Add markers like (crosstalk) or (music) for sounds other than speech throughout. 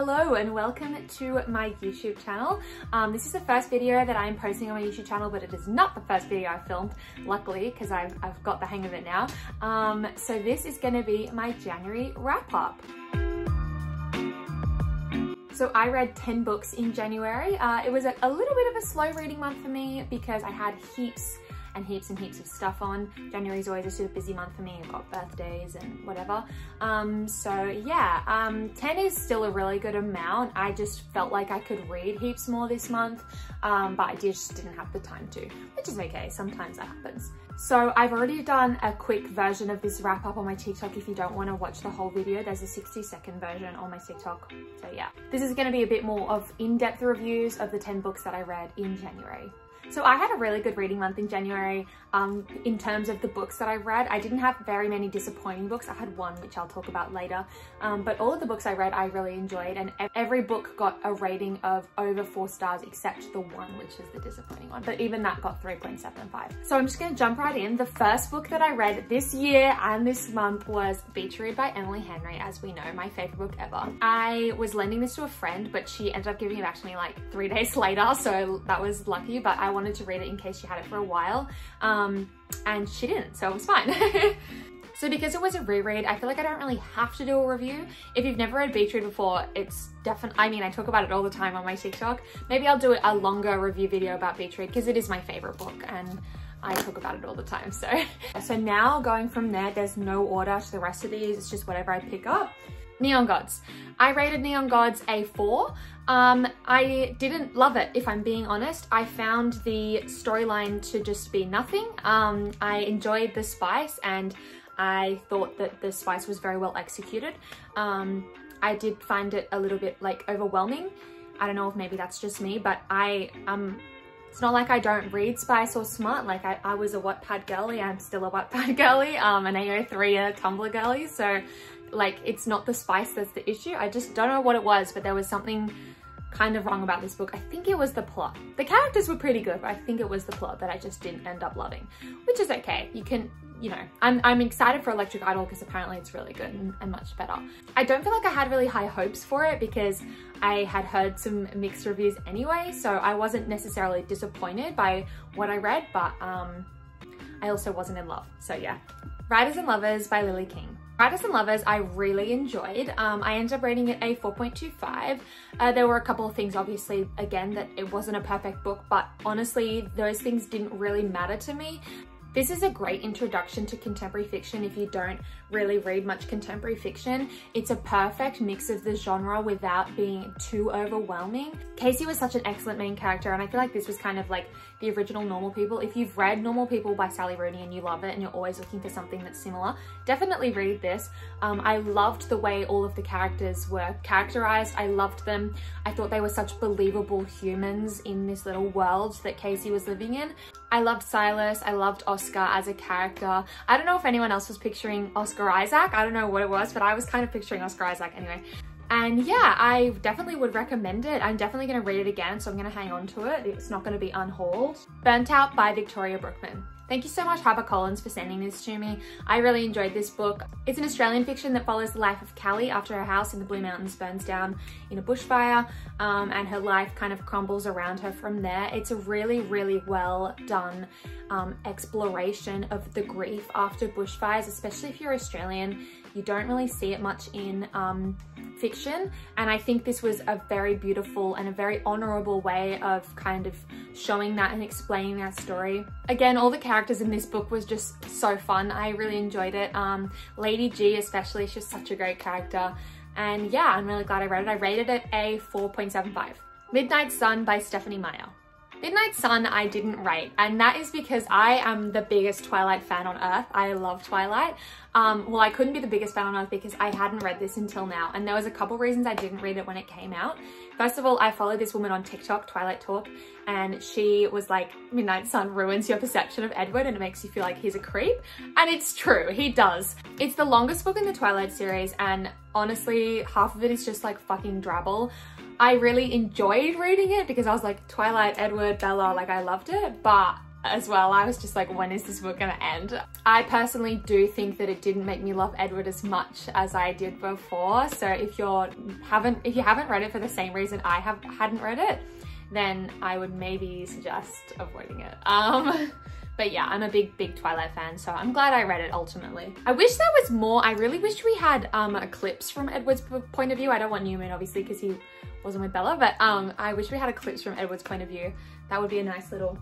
Hello and welcome to my YouTube channel. Um, this is the first video that I'm posting on my YouTube channel, but it is not the first video I filmed, luckily, because I've, I've got the hang of it now. Um, so this is gonna be my January wrap up. So I read 10 books in January. Uh, it was a, a little bit of a slow reading month for me because I had heaps and heaps and heaps of stuff on. January is always a super busy month for me. I've got birthdays and whatever. Um, so yeah, um, 10 is still a really good amount. I just felt like I could read heaps more this month, um, but I just didn't have the time to, which is okay. Sometimes that happens. So I've already done a quick version of this wrap up on my TikTok. If you don't want to watch the whole video, there's a 60 second version on my TikTok. So yeah, this is going to be a bit more of in-depth reviews of the 10 books that I read in January. So I had a really good reading month in January um, in terms of the books that I read. I didn't have very many disappointing books. I had one, which I'll talk about later. Um, but all of the books I read, I really enjoyed. And every book got a rating of over four stars, except the one, which is the disappointing one. But even that got 3.75. So I'm just gonna jump right in. The first book that I read this year and this month was Beach Read by Emily Henry, as we know, my favorite book ever. I was lending this to a friend, but she ended up giving it back to me like three (laughs) days later. So that was lucky, but I wanted to read it in case she had it for a while. Um, and she didn't, so it was fine. (laughs) So because it was a reread, I feel like I don't really have to do a review. If you've never read Read before, it's definitely, I mean, I talk about it all the time on my TikTok. Maybe I'll do a longer review video about Read because it is my favorite book and I talk about it all the time. So, (laughs) so now going from there, there's no order to the rest of these. It's just whatever I pick up. Neon Gods. I rated Neon Gods a four. Um, I didn't love it, if I'm being honest. I found the storyline to just be nothing. Um, I enjoyed the spice and I thought that the spice was very well executed. Um, I did find it a little bit like overwhelming. I don't know if maybe that's just me, but I, um, it's not like I don't read Spice or Smut. Like I, I was a Wattpad girly. I'm still a Wattpad (laughs) girly, um, an AO3 a Tumblr girly. So like, it's not the spice that's the issue. I just don't know what it was, but there was something kind of wrong about this book. I think it was the plot. The characters were pretty good, but I think it was the plot that I just didn't end up loving, which is okay. You can, you know, I'm, I'm excited for Electric Idol because apparently it's really good and, and, much better. I don't feel like I had really high hopes for it because I had heard some mixed reviews anyway, so I wasn't necessarily disappointed by what I read, but um, I also wasn't in love. So yeah. Writers and Lovers by Lily King. Writers and Lovers I really enjoyed. Um, I ended up rating it a 4.25. Uh, there were a couple of things obviously again that it wasn't a perfect book but honestly those things didn't really matter to me. This is a great introduction to contemporary fiction if you don't really read much contemporary fiction. It's a perfect mix of the genre without being too overwhelming. Casey was such an excellent main character and I feel like this was kind of like the original Normal People. If you've read Normal People by Sally Rooney and you love it and you're always looking for something that's similar, definitely read this. Um, I loved the way all of the characters were characterized. I loved them. I thought they were such believable humans in this little world that Casey was living in. I loved Silas. I loved Oscar as a character. I don't know if anyone else was picturing Oscar Isaac. I don't know what it was, but I was kind of picturing Oscar Isaac anyway. And yeah, I definitely would recommend it. I'm definitely gonna read it again, so I'm gonna hang on to it. It's not gonna be unhauled. Burnt Out by Victoria Brookman. Thank you so much HarperCollins for sending this to me. I really enjoyed this book. It's an Australian fiction that follows the life of Callie after her house in the Blue Mountains burns down in a bushfire um, and her life kind of crumbles around her from there. It's a really, really well done um, exploration of the grief after bushfires, especially if you're Australian. You don't really see it much in um, fiction. And I think this was a very beautiful and a very honorable way of kind of showing that and explaining that story. Again, all the characters in this book was just so fun. I really enjoyed it. Um, Lady G especially, she's such a great character. And yeah, I'm really glad I read it. I rated it a 4.75. Midnight Sun by Stephenie Meyer. Midnight Sun I didn't rate and that is because I am the biggest Twilight fan on earth. I love Twilight. Um, well, I couldn't be the biggest fan on earth because I hadn't read this until now and there was a couple reasons I didn't read it when it came out. First of all, I followed this woman on TikTok, Twilight Talk, and she was like, Midnight Sun ruins your perception of Edward and it makes you feel like he's a creep. And it's true, he does. It's the longest book in the Twilight series and honestly, half of it is just like fucking drabble. I really enjoyed reading it because I was like Twilight, Edward, Bella, like I loved it, but as well. I was just like, when is this book gonna end? I personally do think that it didn't make me love Edward as much as I did before. So if you're haven't if you haven't read it for the same reason I have hadn't read it, then I would maybe suggest avoiding it. Um, (laughs) but yeah, I'm a big, big Twilight fan, so I'm glad I read it ultimately. I wish there was more. I really wish we had um, Eclipse from Edward's point of view. I don't want New Moon, obviously, because he wasn't with Bella, but um, I wish we had Eclipse from Edward's point of view. That would be a nice little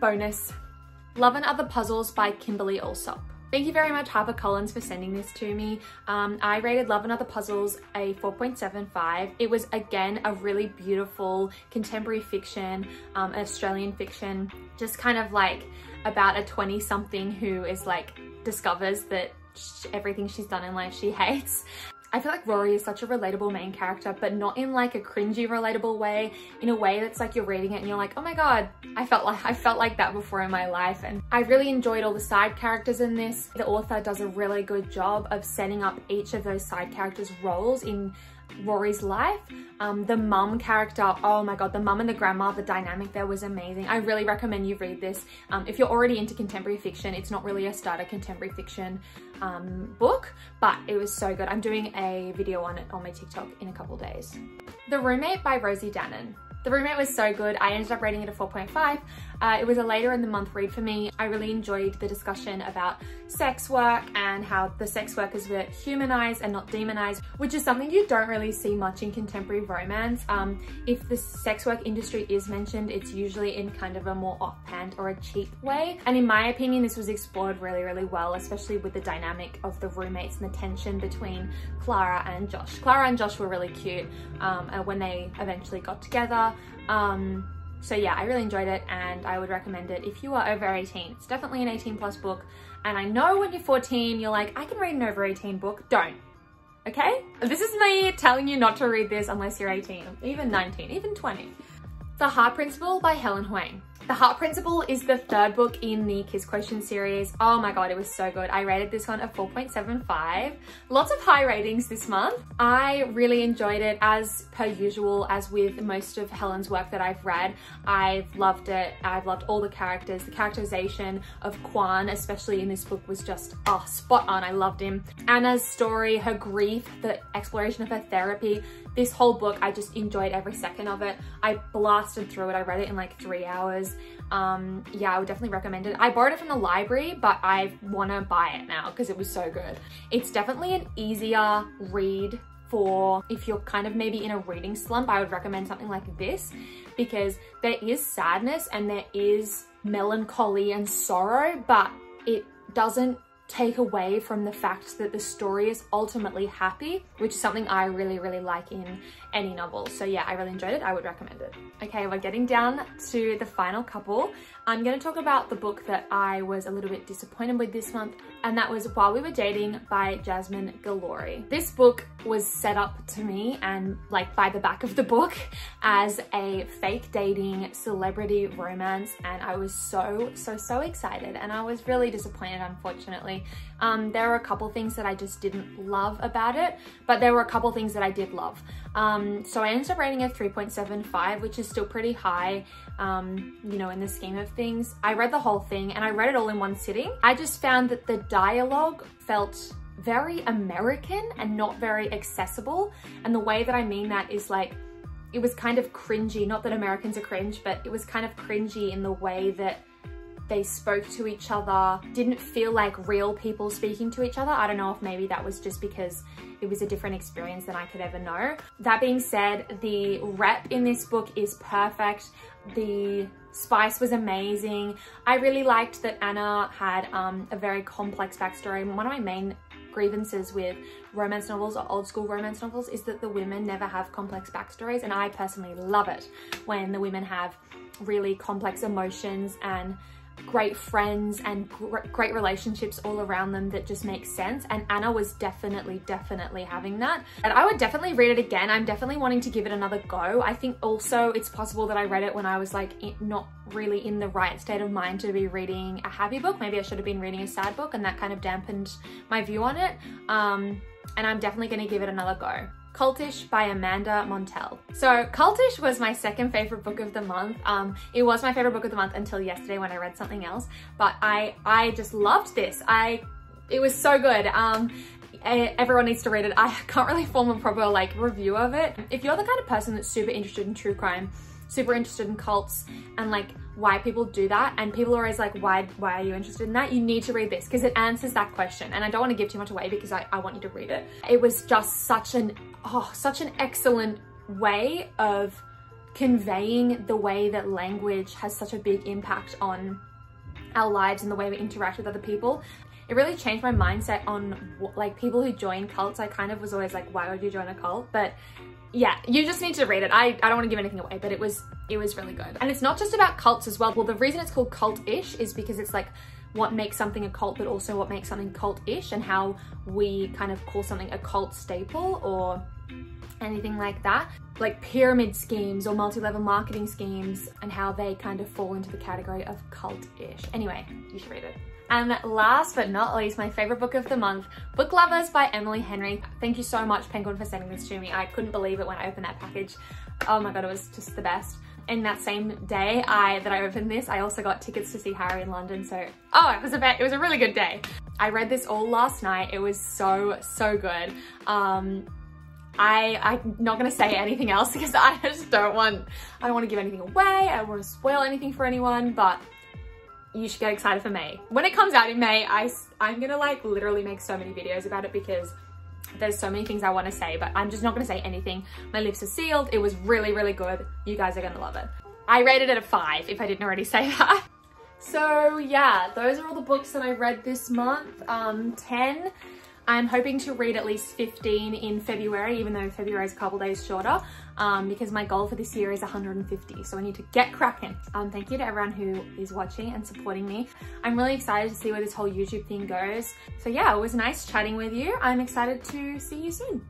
bonus. Love and Other Puzzles by Kimberley Allsopp. Thank you very much HarperCollins for sending this to me. Um, I rated Love and Other Puzzles a 4.75. It was again a really beautiful contemporary fiction, um, Australian fiction, just kind of like about a 20 something who is like discovers that everything she's done in life she hates I feel like Rory is such a relatable main character, but not in like a cringy relatable way, in a way that's like you're reading it and you're like, oh my God, I felt like I felt like that before in my life. And I really enjoyed all the side characters in this. The author does a really good job of setting up each of those side characters' roles in Rory's life. Um, the mum character, oh my god, the mum and the grandma, the dynamic there was amazing. I really recommend you read this. Um, if you're already into contemporary fiction, it's not really a starter contemporary fiction um, book, but it was so good. I'm doing a video on it on my TikTok in a couple days. The Roommate by Rosie Danan. The Roommate was so good. I ended up rating it a 4.5. Uh, it was a later in the month read for me. I really enjoyed the discussion about sex work and how the sex workers were humanized and not demonized, which is something you don't really see much in contemporary romance. Um, if the sex work industry is mentioned, it's usually in kind of a more offhand or a cheap way. And in my opinion, this was explored really, really well, especially with the dynamic of the roommates and the tension between Clara and Josh. Clara and Josh were really cute um, when they eventually got together. Um, so yeah, I really enjoyed it and I would recommend it if you are over 18. It's definitely an 18 plus book. And I know when you're 14, you're like, I can read an over 18 book. Don't, okay? This is me telling you not to read this unless you're 18, even 19, even 20. The Heart Principle by Helen Hoang. The Heart Principle is the third book in the Kiss Quotient series. Oh my god, it was so good. I rated this one a 4.75. Lots of high ratings this month. I really enjoyed it as per usual, as with most of Helen's work that I've read. I've loved it. I've loved all the characters. The characterization of Quan, especially in this book, was just, oh, spot on. I loved him. Anna's story, her grief, the exploration of her therapy, this whole book, I just enjoyed every second of it. I blasted through it. I read it in like three hours. Um, yeah, I would definitely recommend it. I borrowed it from the library, but I want to buy it now because it was so good. It's definitely an easier read for if you're kind of maybe in a reading slump, I would recommend something like this because there is sadness and there is melancholy and sorrow, but it doesn't take away from the fact that the story is ultimately happy, which is something I really, really like in any novel. So yeah, I really enjoyed it. I would recommend it. Okay, we're getting down to the final couple. I'm going to talk about the book that I was a little bit disappointed with this month, and that was While We Were Dating by Jasmine Guillory. This book was set up to me and like by the back of the book as a fake dating celebrity romance, and I was so, so, so excited, and I was really disappointed, unfortunately. Um, there were a couple things that I just didn't love about it, but there were a couple things that I did love. Um, so I ended up rating it 3.75, which is still pretty high, um, you know, in the scheme of things. I read the whole thing and I read it all in one sitting. I just found that the dialogue felt very American and not very accessible. And the way that I mean that is like, it was kind of cringy, not that Americans are cringe, but it was kind of cringy in the way that they spoke to each other, didn't feel like real people speaking to each other. I don't know if maybe that was just because it was a different experience than I could ever know. That being said, the rep in this book is perfect. The spice was amazing. I really liked that Anna had um, a very complex backstory. One of my main grievances with romance novels or old school romance novels is that the women never have complex backstories and I personally love it when the women have really complex emotions and great friends and gr great relationships all around them that just make sense. And Anna was definitely, definitely having that. And I would definitely read it again. I'm definitely wanting to give it another go. I think also it's possible that I read it when I was like not really in the right state of mind to be reading a happy book. Maybe I should have been reading a sad book and that kind of dampened my view on it. Um, and I'm definitely going to give it another go. Cultish by Amanda Montell. So Cultish was my second favorite book of the month. Um, it was my favorite book of the month until yesterday when I read something else, but I, I just loved this. I, it was so good. Um, everyone needs to read it. (laughs) I can't really form a proper like review of it. If you're the kind of person that's super interested in true crime, super interested in cults and like why people do that and people are always like why why are you interested in that? You need to read this because it answers that question and I don't want to give too much away because I, I want you to read it. It was just such an oh such an excellent way of conveying the way that language has such a big impact on our lives and the way we interact with other people. It really changed my mindset on like people who join cults I kind of was always like why would you join a cult? But yeah, you just need to read it. I, I don't want to give anything away, but it was it was really good. And it's not just about cults as well. Well, the reason it's called cult-ish is because it's like what makes something a cult, but also what makes something cult-ish and how we kind of call something a cult staple or anything like that. Like pyramid schemes or multi-level marketing schemes and how they kind of fall into the category of cult-ish. Anyway, you should read it. And last but not least, my favorite book of the month, Book Lovers by Emily Henry. Thank you so much, Penguin, for sending this to me. I couldn't believe it when I opened that package. Oh my God, it was just the best. In that same day I that I opened this, I also got tickets to see Harry in London. So, oh, it was a it was a really good day. I read this all last night. It was so, so good. Um, I, I'm not gonna say anything else (laughs) because I just don't want, I don't wanna give anything away. I don't wanna spoil anything for anyone, but you should get excited for May. When it comes out in May, I, I'm gonna like literally make so many videos about it because there's so many things I wanna say, but I'm just not gonna say anything. My lips are sealed. It was really, really good. You guys are gonna love it. I rated it a five if I didn't already say (laughs) that. So yeah, those are all the books that I read this month. Um, 10 I'm hoping to read at least 15 in February, even though February is a couple days shorter, um, because my goal for this year is 150. So I need to get cracking. Um, thank you to everyone who is watching and supporting me. I'm really excited to see where this whole YouTube thing goes. So yeah, it was nice chatting with you. I'm excited to see you soon.